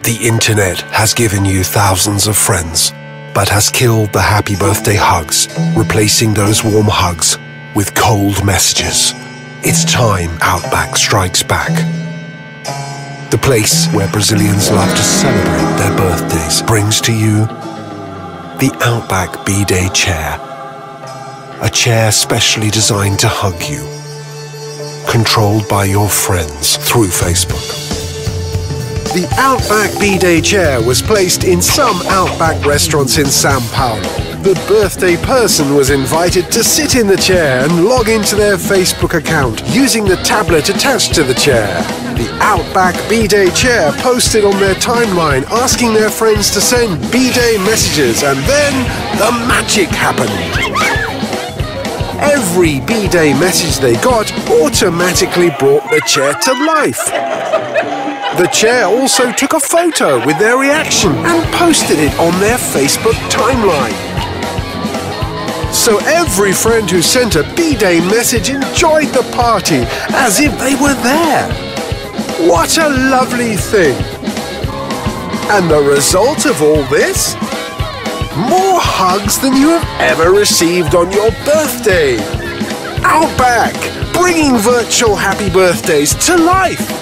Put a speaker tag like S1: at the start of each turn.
S1: The internet has given you thousands of friends, but has killed the happy birthday hugs, replacing those warm hugs with cold messages. It's time Outback strikes back. The place where Brazilians love to celebrate their birthdays brings to you the Outback B-Day chair. A chair specially designed to hug you. Controlled by your friends through Facebook. The Outback B-Day chair was placed in some Outback restaurants in Sao Paulo. The birthday person was invited to sit in the chair and log into their Facebook account using the tablet attached to the chair. The Outback B-Day chair posted on their timeline asking their friends to send B-Day messages and then the magic happened. Every B-Day message they got automatically brought the chair to life. The chair also took a photo with their reaction and posted it on their Facebook timeline. So every friend who sent a B-Day message enjoyed the party as if they were there. What a lovely thing! And the result of all this? More hugs than you have ever received on your birthday. Outback, bringing virtual happy birthdays to life.